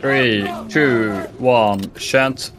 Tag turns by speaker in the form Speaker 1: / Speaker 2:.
Speaker 1: Three, two, one, chant.